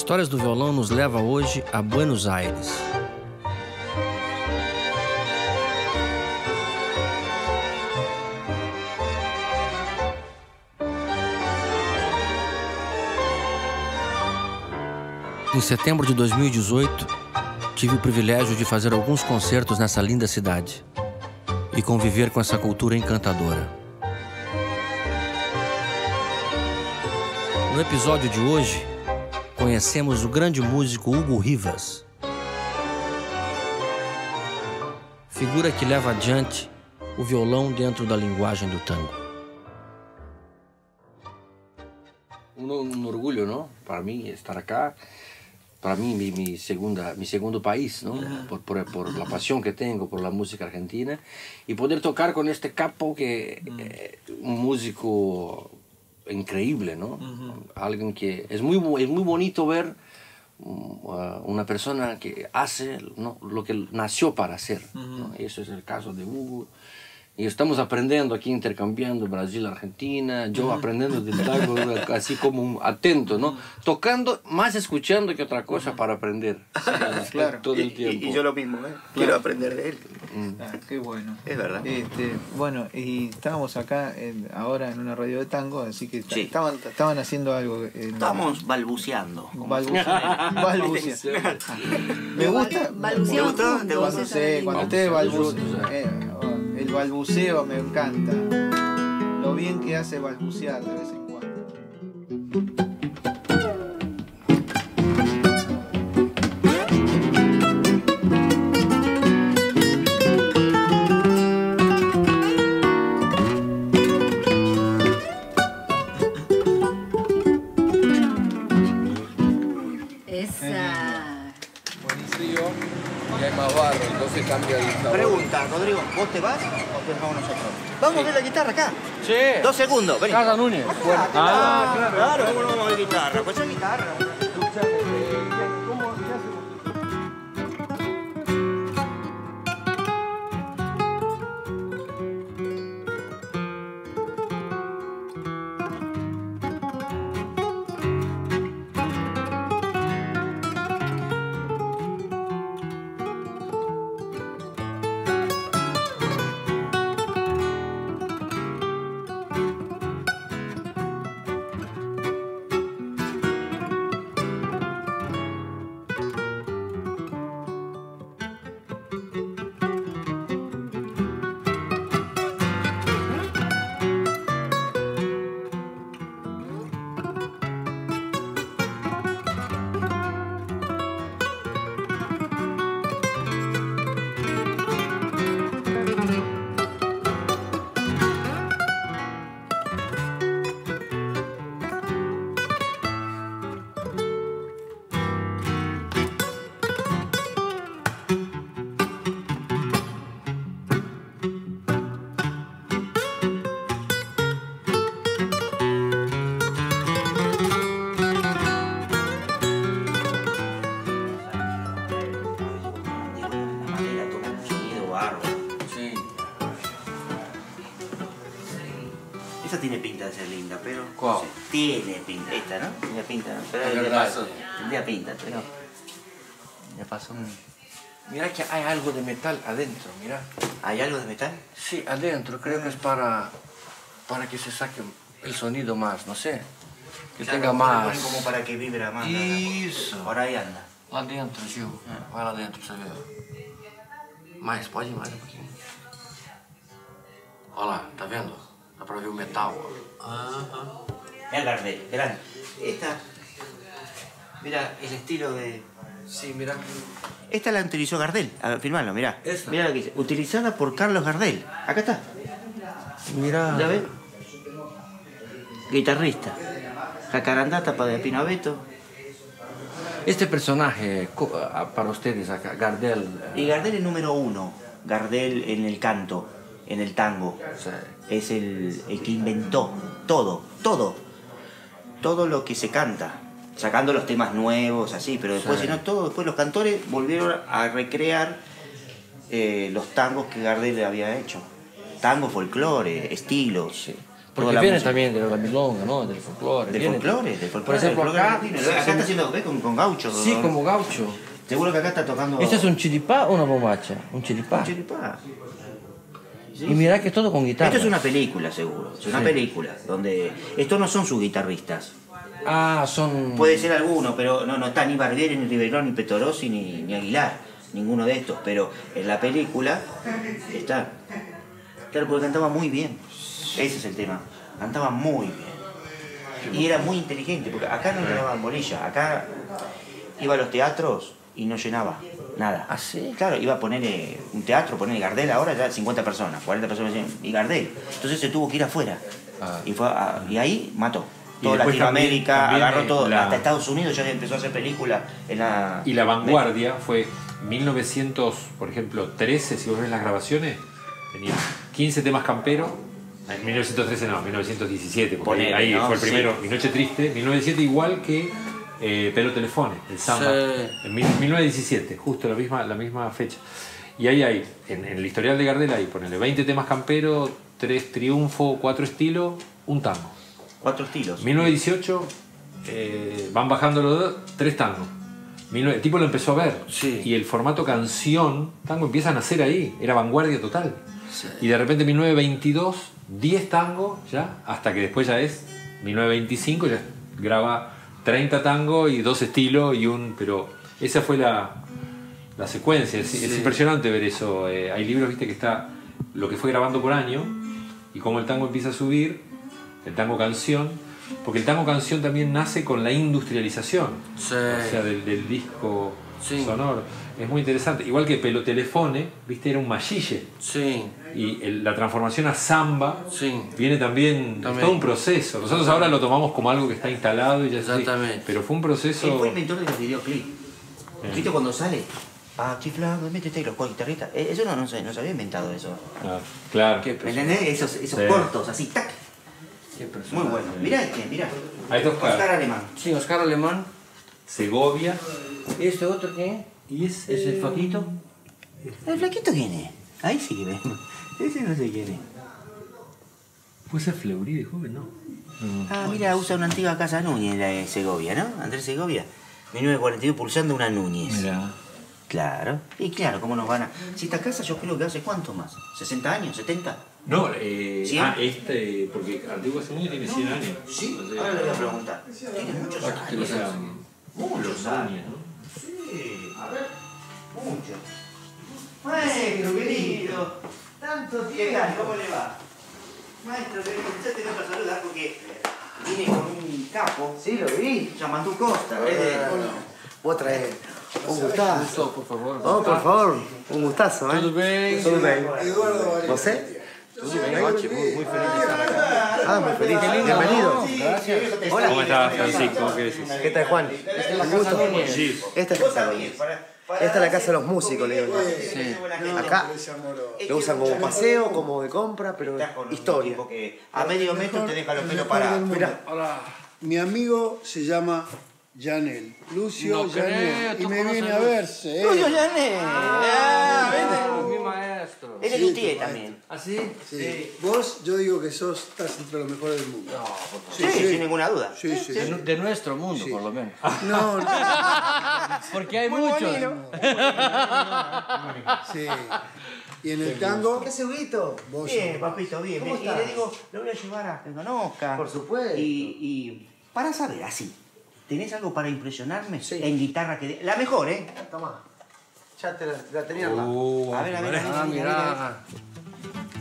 Histórias do Violão nos leva hoje a Buenos Aires. Em setembro de 2018, tive o privilégio de fazer alguns concertos nessa linda cidade e conviver com essa cultura encantadora. No episódio de hoje, conhecemos o grande músico Hugo Rivas, figura que leva adiante o violão dentro da linguagem do tango. Un, un orgullo, ¿no? Para mí estar acá, para mí mi, mi segunda, mi segundo país, ¿no? Por, por, por la pasión que tengo por la música argentina y poder tocar con este capo que eh, un músico increíble, ¿no? Alguien que es muy, es muy bonito ver uh, una persona que hace ¿no? lo que nació para hacer. ¿no? Eso es el caso de Hugo. Y estamos aprendiendo aquí, intercambiando Brasil-Argentina, yo aprendiendo del tango, así como un atento, ¿no? Tocando, más escuchando que otra cosa para aprender. Claro. Todo Y- el y- tiempo. Y, yo lo mismo, ¿eh? Quiero aprender de él. Ah, qué bueno. Es verdad. Este, bueno, y estábamos acá en- ahora en una radio de tango, así que Sí. estaban, estaban haciendo algo. en- Estamos balbuceando. balbuceando. balbuceando. Me gusta. Balbuceamos ¿Te gustó? ¿Te Cuando, gustó? sí, cuando ustedes balbucean, eh, el balbuceo me encanta. Lo bien que hace balbucear de vez en cuando. Frío y hay más barro, entonces cambia el sabor. Pregunta, Rodrigo, ¿vos te vas o te dejamos nosotros? Vamos a ver la guitarra acá. Sí. Dos segundos, vení. Casa Núñez. Ah, claro, claro. ¿Cómo no vamos a ver guitarra? Pues es guitarra. Tiene pinta de ser linda, pero. ¿Cuál? no sé. Tiene pinta. Esta, ¿no? Tiene pinta. ¿no? Pero le pasó. Tendría pinta, pero. Le pasó un. Mira que hay algo de metal adentro, mira. ¿Hay algo de metal? Sí, adentro, creo que es para, para que se saque el sonido más, no sé. Que tenga más. como para que vibra más. Isso. Por ahí anda. Lá dentro, Gil. Vai lá dentro pra você ver. Mais, pode ir mais um pouquinho. Olha lá, tá vendo? Ver o metal. ó. Mira Gardel, verán. Esta. Mira el estilo de. Sí, mira. Esta la utilizó Gardel. A ver, firmalo, mirá. Esta. Mirá lo que dice. Utilizada por Carlos Gardel. Acá está. Mira. ¿Ya ves? Guitarrista. Jacarandá, tapa de Pinabeto. Este personaje, ah, para ustedes acá, Gardel. eh, Y Gardel es número uno. Gardel en el canto, en el tango. Es el, el que inventó todo, todo. Todo lo que se canta. Sacando los temas nuevos, así, pero después, Sí. si no, todo, después los cantores volvieron a recrear eh, los tangos que Gardel había hecho. Tango, folclore, estilos. sí. Porque toda la viene música. también de la milonga, ¿no? Del folclore. Del folclore, del folclore. Por ejemplo, folclore acá. Acá está haciendo con, con gaucho. Sí, ¿no? como gaucho. Seguro que acá está tocando. ¿Este es un chiripá o una bombacha? Un chiripá. Un chiripá. Sí, Y mirá que es todo con guitarra. Esto es una película, seguro. Es una Sí. película. Donde. Estos no son sus guitarristas. Ah, son. Puede ser alguno, pero no, no está ni Barbieri, ni Riverón, ni Petorossi, ni, ni Aguilar. Ninguno de estos. Pero en la película está. Claro, porque cantaba muy bien. Ese es el tema. Cantaba muy bien. Y era muy inteligente, porque acá no le daban bolilla. Acá iba a los teatros y no llenaba nada. ¿Ah, sí? Claro, iba a poner eh, un teatro, poner Gardel ahora ya 50 personas, 40 personas y Gardel. Entonces se tuvo que ir afuera. Ah. Y, fue a- y ahí mató. Después Latinoamérica, también- también, agarró eh, todo. la- Hasta Estados Unidos ya empezó a hacer películas en la. Y la vanguardia fue 1900, por ejemplo, 13, si vos ves las grabaciones, tenía 15 temas camperos. En 1913 no, 1917, porque Ponele, ahí ¿no? fue el Sí. primero, Mi Noche Triste, 1907 igual que eh, Pelo Telefone, el samba, Sí. en mil- 1917, justo la misma, la misma fecha. Y ahí hay, en, en el historial de Gardel hay, ponele 20 temas camperos, 3 triunfo, 4 estilos, un tango. Cuatro estilos. 1918 eh, van bajando los dos, tres tangos. El tipo lo empezó a ver. Sí. Y el formato canción, tango empieza a nacer ahí. Era vanguardia total. Sí. Y de repente 1922, 10 tangos ya, hasta que después ya es 1925, ya graba 30 tangos y dos estilos y un. Pero esa fue la, la secuencia. Es, impresionante ver eso. Eh, hay libros, viste, que está lo que fue grabando por año y cómo el tango empieza a subir, el tango canción, porque el tango canción también nace con la industrialización, Sí. o sea, del, del disco Sí. sonoro. Es muy interesante. Igual que Pelotelefone, viste, era un machille. Sí, Y el- la transformación a samba sí. viene también, es También. todo un proceso. Nosotros ahora lo tomamos como algo que está instalado y ya está. Exactamente. Pero fue un Él proceso. fue inventor de los videoclips. ¿Viste cuando sale? Ah, chiflando, métete y los cuatro guitarristas. Eh, Eso no, no, se, no se había inventado eso. Ah, claro. ¿Me entendés? Esos, esos Sí. cortos, así, tac. Qué Muy bueno. Mirá este, mirá. Ahí está Oscar. Oscar Alemán. Sí, Oscar Alemán. Segovia. ¿Y este otro qué? Y ese. ¿Es el Faquito? ¿El flaquito quién es? Ahí sí que ve. Ese no sé quién es. Puede ser Fleury de joven, ¿no? Ah, mira, usa una antigua casa Núñez, la de Segovia, ¿no? Andrés Segovia. 1942 pulsando una Núñez. Mira. Claro. Y claro, ¿cómo nos van a...? Si esta casa yo creo que hace cuánto más. ¿60 años? ¿70? No, eh, ah, este, porque Antigua Segovia tiene 100 años. Sí. Entonces, Ahora le voy a preguntar. Tiene muchos años. o Muchos años. ¿no? Sí. A ver. Mucho. Maestro querido. Tanto tiempo. ¿Cómo le va? Maestro querido, ya te vengo a saludar porque vine con un capo. Sí, lo vi. Llamando Costa. es de- Vos traes un gustazo. Gusto, por favor. Oh, por favor, un gustazo, ¿eh? Tudo bem? Tudo bem. ¿Você? Tudo bem, ótimo. Muy, muy feliz de estar acá. Ah, muy feliz. Bienvenido. Gracias. Hola. ¿Cómo estás, Francisco? ¿Qué decís? ¿Qué tal, Juan? Un gusto. Sí. Esta es Casa Núñez. Esta es la casa de los músicos, le digo yo. Sí. Acá lo usan como paseo, como de compra, pero historia. Porque a medio metro te deja los pelos parados. Mirá, Mi amigo se llama Janel, Lucio No Janel, creo, y me ¿tú viene a verse. Lucio ¿eh? Llané. Ah, Mi maestro. Él es luthier también. ¿Ah, sí? Sí. Vos, yo digo que sos, estás entre los mejores del mundo. No, por favor. Sí, sin ninguna duda. Sí, sí. De, nu- de nuestro mundo, por lo menos. No, no, Porque hay muchos. sí. Y en el tango, ¿qué hace, Huguito? vos Bien, papito, bien. ¿Cómo y le digo, lo voy a llevar a que conozca. Por supuesto. Y, y para saber, así, ¿tenés algo para impresionarme? Sí. En guitarra que... de- La mejor, ¿eh? Toma. Ya te la, la tenía. Uh, A ver, a ver, a ver. Ah, mira, mira. mira. Bonita, ¿eh?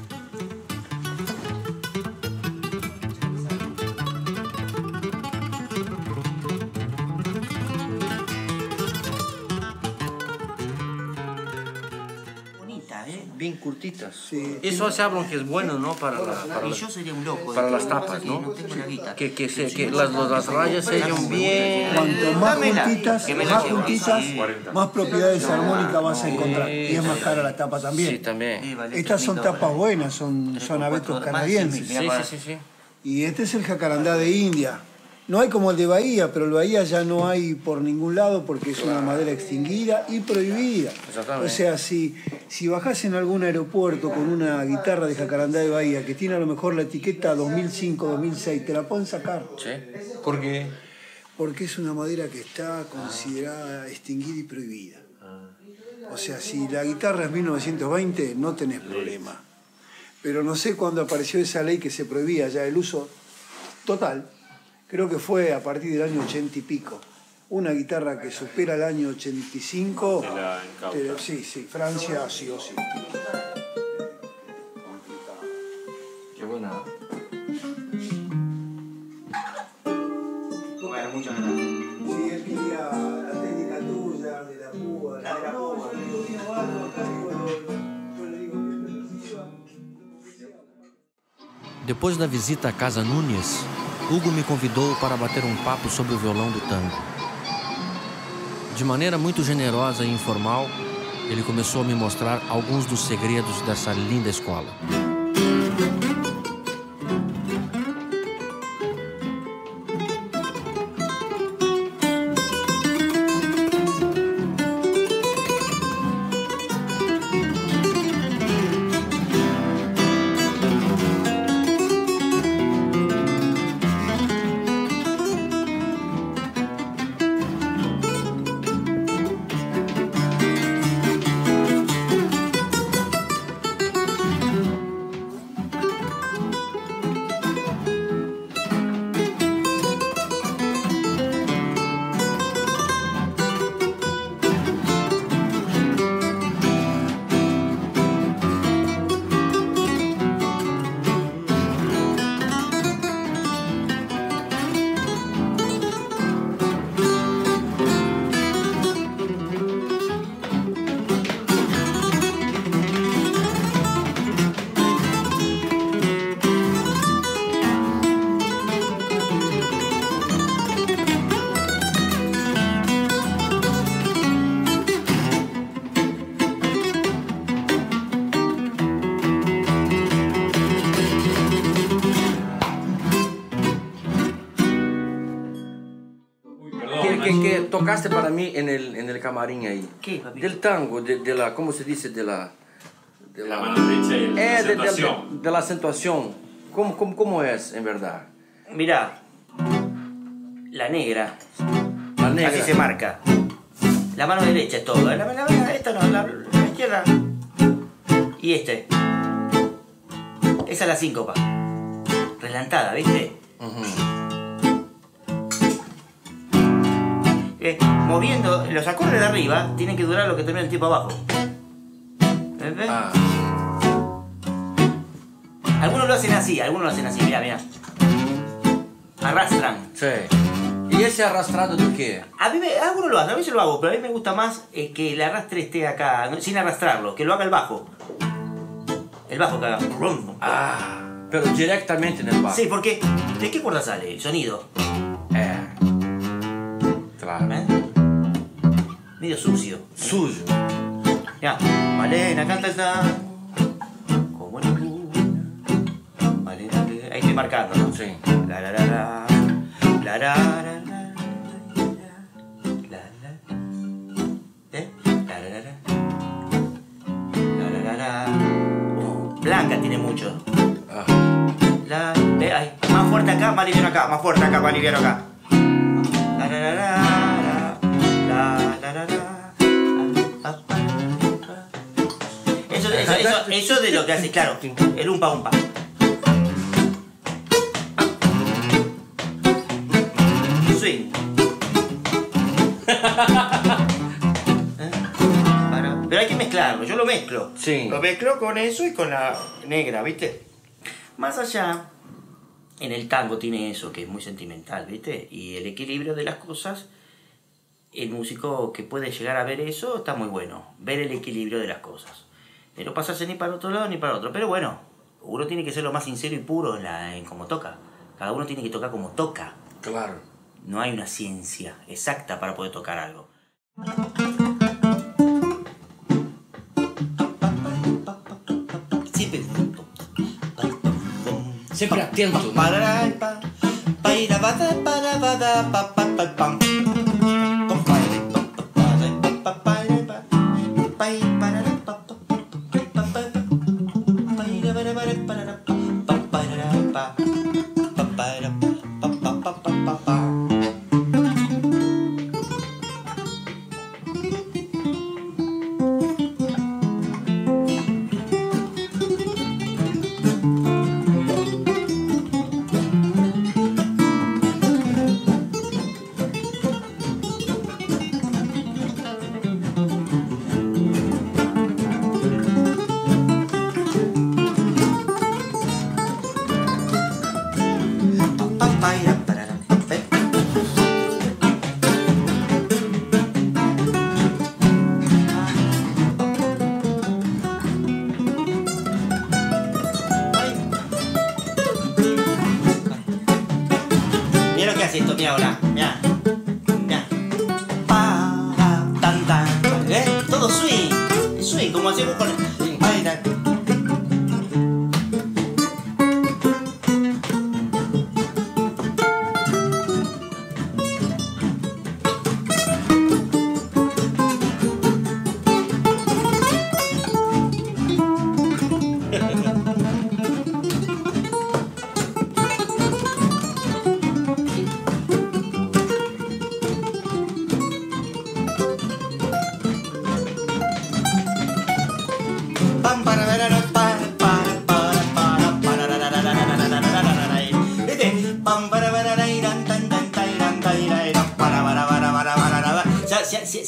Bien curtitas. Sí. Eso se hablan que es bueno, ¿no? Para, la, para, Y la- yo sería un loco. para ¿eh? las tapas, ¿no? No tengo la guita. que, que, se, que las, las rayas se sellan bien. Cuanto más juntitas, más juntitas, Sí. más propiedades armónicas vas a encontrar. Y es más cara la tapa Sí, también. también. Eh, vale Estas son 3.000 tapas buenas, son, son abetos canadienses. 100.000. Sí, Mira, sí, sí, sí. Y este es el jacarandá de India. No hay como el de Bahía, pero el Bahía ya no hay por ningún lado porque es una madera extinguida y prohibida. O sea, si, si bajás en algún aeropuerto con una guitarra de Jacarandá de Bahía que tiene a lo mejor la etiqueta 2005-2006, te la pueden sacar. Sí. ¿Por qué? Porque es una madera que está considerada extinguida y prohibida. O sea, si la guitarra es 1920, no tenés problema. Pero no sé cuándo apareció esa ley que se prohibía ya el uso total. Creo que fue a partir del año 80 y pico. Una guitarra que supera el año 85. Se la te- sí, sí, Francia sí o sí. Qué buena. Bueno, muchas gracias. Sí, él quería la técnica tuya, de la púa. De púa. Depois da visita à Casa Nunes, Hugo me convidou para bater um papo sobre o violão do tango. De maneira muito generosa e informal, ele começou a me mostrar alguns dos segredos dessa linda escola. Tocaste para mí en el, en el camarín ahí? ¿Qué, papito? Del tango, de, de la, ¿cómo se dice? De la... De La mano derecha y la Eh, de, de- acentuación. de la acentuación. ¿Cómo, cómo, ¿Cómo es, en verdad? Mirá, la negra, La negra. así se marca. La mano derecha es todo. La, la- la- esta no, la, la izquierda. Y este. Esa es la síncopa. Relantada, ¿viste? Eh, moviendo los acordes de arriba tienen que durar lo que termina el tiempo abajo. ¿Ves? Ah, Algunos lo hacen así, algunos lo hacen así, mira, mira. Arrastran. sí. ¿Y ese arrastrado de qué? A mí me, algunos lo hacen, a veces lo hago, pero a mí me gusta más eh, que el arrastre esté acá, sin arrastrarlo, que lo haga el bajo. El bajo que haga. Ah, pero directamente en el bajo. Sí, porque ¿de qué cuerda sale el sonido? Eh, claro. ¿Eh? Medio sucio. Suyo. Ya, Malena canta tango, como la luna. Malena, ahí estoy marcando, ¿no? Sí. La la la la, la la la la, la la, ¿eh? La la la la, la la la la. Oh, Blanca tiene mucho. Ah, La, ve, ahí, más fuerte acá, más liviano acá, más fuerte acá, más liviano acá. De lo que hace, claro, el umpa umpa. Swing. Pero hay que mezclarlo, yo lo mezclo. Sí. Lo mezclo con eso y con la negra, ¿viste? Más allá, en el tango tiene eso, que es muy sentimental, ¿viste? Y el equilibrio de las cosas, el músico que puede llegar a ver eso está muy bueno, ver el equilibrio de las cosas. De no pasarse ni para otro lado ni para otro. Pero bueno, uno tiene que ser lo más sincero y puro en, la, en cómo toca. Cada uno tiene que tocar como toca. claro. No hay una ciencia exacta para poder tocar algo. Siempre Siempre atento. ¿no? Taira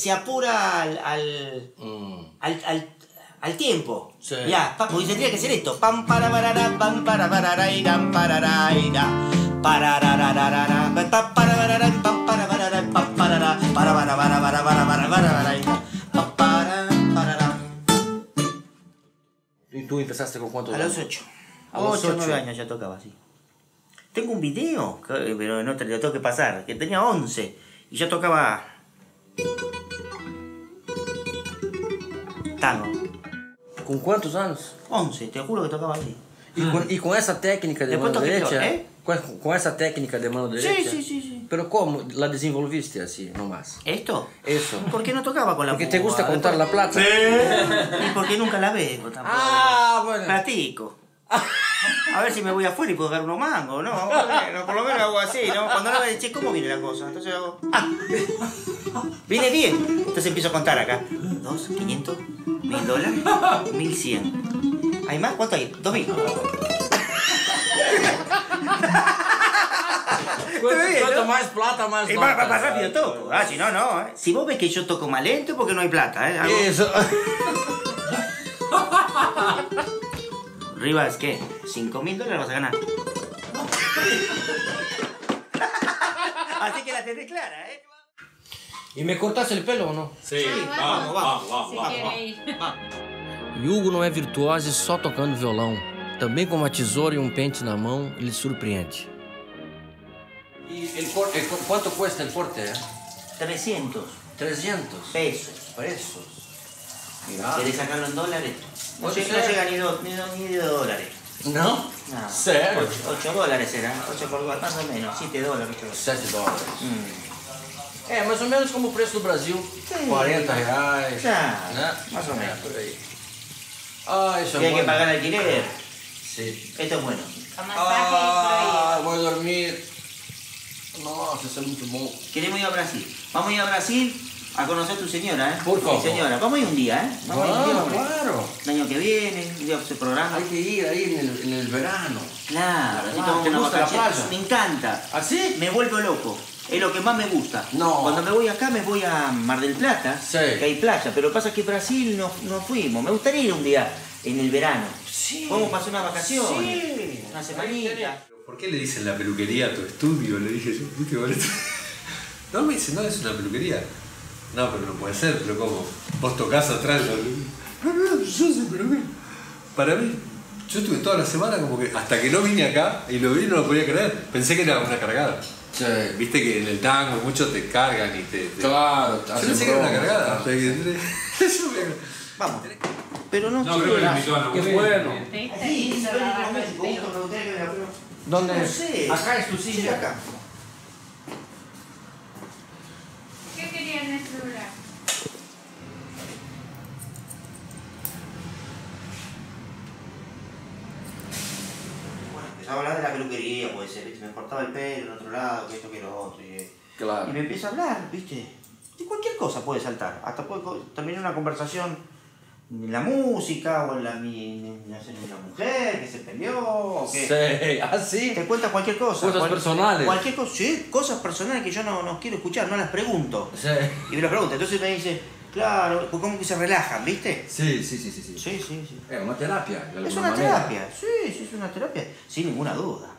se, apura al, al, al, al, al tiempo. Sí. Ya, porque tendría que ser esto. Pam, para, para, para, pam, para, para, para, irán, para, para, irán. Para, ra, ra, ra, ra, ra, pa, pa, para, para, pam, para, para, ra, pa, para, ra, para, para, para, para, para, para, para, para, para, para, ra. ¿Y tú empezaste con cuántos A los ocho. A los ocho, años ya tocaba así. Tengo un video, pero no te lo tengo que pasar, que tenía 11 y ya tocaba... Com quantos anos? 11, te juro que tocava ali E, hum. com, e com essa técnica de mano direita? Com, com essa técnica de mano direita? Sim, sim, sim. Mas como la desenvolviste assim, nomás? isto Isso. Porque não tocava com Porque te gusta contar la plata? Sim. e porque nunca la veo tampoco. Ah, bueno. Pratico. A ver si me voy afuera y puedo dar unos mangos, ¿no? Por lo menos hago así, ¿no? Cuando no me che, ¿cómo viene la cosa? Entonces hago. ¡Ah! Viene bien. Entonces empiezo a contar acá. Dos, quinientos, mil dólares, mil cien. ¿Hay más? ¿Cuánto hay? Dos mil. Cuanto, bien, cuanto ¿no? más plata, más Y más, rápido toco. Ah, si no, no. ¿eh? Si vos ves que yo toco más lento, porque no hay plata, ¿eh? Eso. Rivas, ¿qué? ¿Cinco mil dólares vas a ganar? Así que la tenés clara, ¿eh? ¿Y me cortas el pelo o no? Sí, vamos, vamos, vamos, vamos. ir. E Hugo não é virtuoso só tocando violão. Também com uma tesoura e um pente na mão, ele surpreende. ¿Y el, por- el cu- cuánto cuesta el porte? eh? 300 300 pesos. pesos. Mira. ¿Querés sacarlo en dólares? Llega- no llega ni, do- ni, do- ni de dólares. ¿No? No. ¿Serio? 8, dólares eran, 8 por más o menos, 7 dólares. ocho dólares. 7 dólares. Mm. É, mais ou menos como o preço do Brasil. 40 reais. Claro, né? más o menos. É, por aí. Ah, isso é Y hay que pagar alquiler. Sí. Esto es bueno. Ah, vou dormir. Nossa, isso é muito bom. Queremos ir a Brasil. Vamos a ir a Brasil a conocer a tu señora, ¿eh? Por favor. Mi señora. Vamos a ir un día, ¿eh? Vamos a ir un día, Vamos, claro. El año que viene, un día se programa. Hay que ir ahí en el, en el verano. Claro, así Ah, tomamos ¿te una vacación. Me encanta. ¿Así? Me vuelvo loco. Es lo que más me gusta. No. Cuando me voy acá me voy a Mar del Plata, Sí. que hay playa, pero pasa que Brasil no, no fuimos. Me gustaría ir un día en el verano. Sí. Podemos pasar una vacación. Sí. Una semanita. ¿Por qué le dicen la peluquería a tu estudio? Le dije yo, ¿viste? No, me dice, no, es una peluquería. No, pero no puede ser, pero ¿cómo? Vos tocás atrás. No, no, yo soy peluquero. Para mí, yo estuve toda la semana como que hasta que no vine acá y lo vi no lo podía creer. Pensé que era una cargada. Sí. Viste que en el tango muchos te cargan y te. te- Claro, Yo pensé que era una cargada. hasta que entré. Yo me- Vamos. Pero no, No, creo que la- invitó Qué bueno. Sí, sí, pero. ¿Dónde No sé. Acá es tu Sí, silla. acá. tienes, Lula? Empezaba a hablar de la peluquería, pues, ¿eh? ¿viste? Me cortaba el pelo en otro lado, que esto, que lo otro. Y, me empieza a hablar, ¿viste? De cualquier cosa puede saltar. Hasta puede terminar una conversación en la música o en la, mi, en la mujer que se peleó o que... Sí, ¿ah, sí? Te cuenta cualquier cosa. Cosas personales. Cualquier cosa, sí, cosas personales que yo no, no quiero escuchar, no las pregunto. Sí. Y me las pregunta. Entonces me dice, claro, pues como que se relajan, ¿viste? Sí, sí, sí, sí. sí. Sí, sí, sí. È una terapia. de Es una manera. terapia, sí, sí, es una terapia, sin ninguna duda.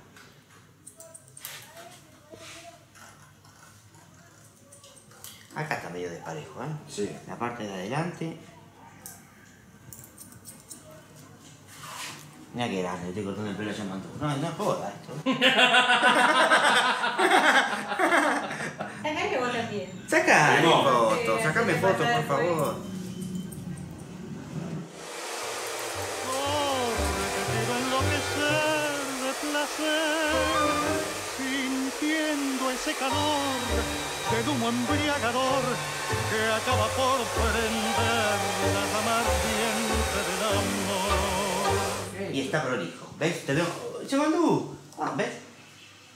Acá está medio desparejo, ¿eh? Sí. La parte de adelante. Mira qué grande, estoy cortando el pelo a Yamantú. No, no es joda esto. Sacale vos también. Sacame No. fotos, sacame fotos, por favor. quiero enloquecer de placer, sintiendo ese calor del humo embriagador que acaba por prender la llama ardiente del amor. Y está prolijo. ¿Ves? Te veo. Yamantú. Ah, ¿ves?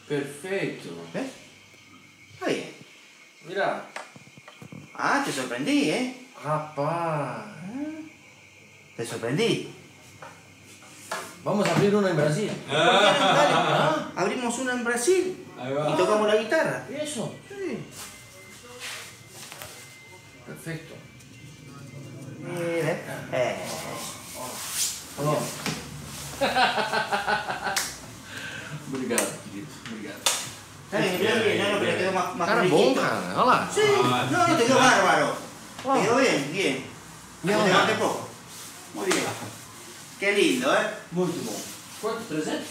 Perfetto. ¿Ves? Está bien. Mira. Ah, te sorprendí, ¿eh? Rapaz. Te sorprendí. Vamos a abrir uno en Brasil. Dale, abrimos una en Brasil Ahí va. y tocamos la guitarra. Eso. Sí. Perfetto. Eh, eh. Oh. Obrigado, querido. Obrigado. Quedó bien, no, no, pero quedó más, más Cara bom, cara. Olha lá. Sí, no, no, te quedó bárbaro. Te quedó bien, bien. Levanté poco. Muy bien. Qué lindo, ¿eh? Muito bom. Quanto? 300?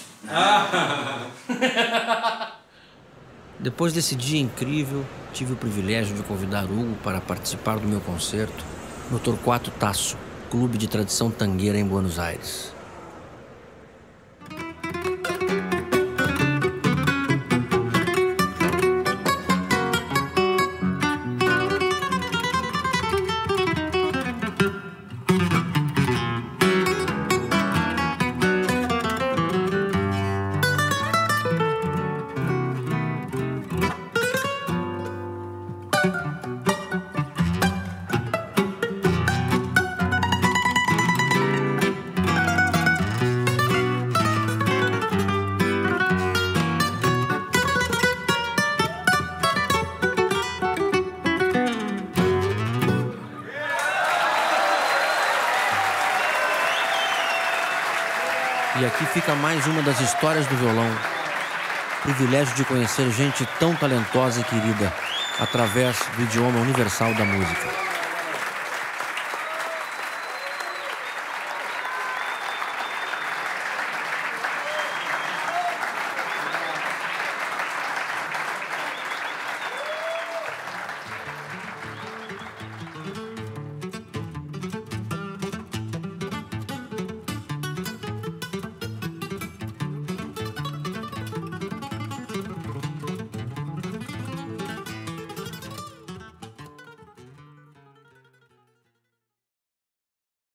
Depois desse dia incrível, tive o privilégio de convidar Hugo para participar do meu concerto no Torquato Tasso, clube de tradição tangueira em Buenos Aires. E aqui fica mais uma das histórias do violão. Privilégio de conhecer gente tão talentosa e querida através do idioma universal da música.